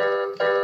Música